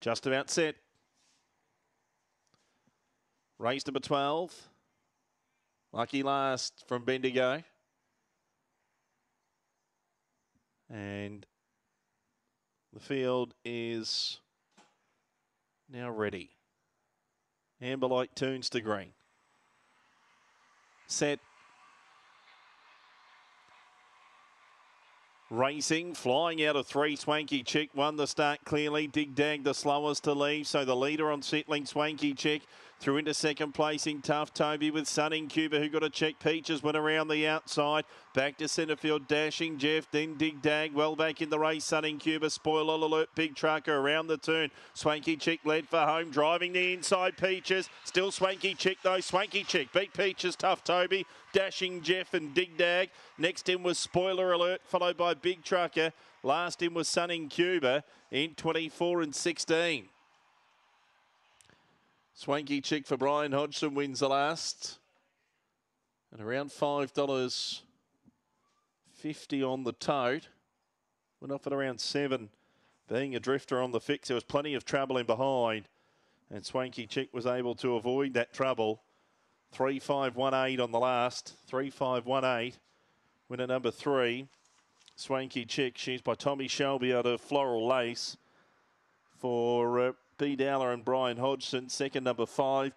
Just about set. Race number 12. Lucky last from Bendigo. And the field is now ready. Amber light tunes to green. Set. Racing, flying out of three. Swanky Chick won the start clearly. Dig Dag the slowest to leave. So the leader on settling, Swanky Chick, through into second placing. Tough Toby with Sun in Cuba, who got a check. Peaches went around the outside. Back to centre field, dashing Jeff. Then Dig Dag, well back in the race. Sun in Cuba, spoiler alert. Big trucker around the turn. Swanky Chick led for home, driving the inside. Peaches, still Swanky Chick though. Swanky Chick beat Peaches. Tough Toby, dashing Jeff and Dig Dag. Next in was spoiler alert, followed by Big Trucker. Last in was Sun in Cuba in 24 and 16. Swanky Chick for Brian Hodgson wins the last. And around $5.50 on the tote. Went off at around 7 Being a drifter on the fix, there was plenty of trouble in behind. And Swanky Chick was able to avoid that trouble. 3518 on the last. 3518. Winner number three. Swanky Chick. She's by Tommy Shelby out of Floral Lace for uh, B. Dowler and Brian Hodgson. Second number five.